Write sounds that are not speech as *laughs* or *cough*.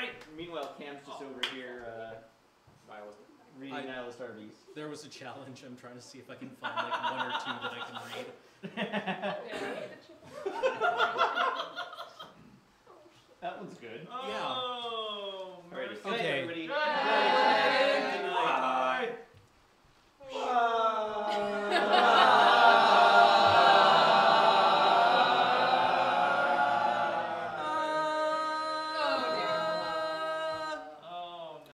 Fight! Meanwhile, Cam's just oh. over here uh, reading I- Nihilist Arby's. There was a challenge. I'm trying to see if I can find like one or two that I can read. *laughs* That one's good. Yeah. Oh.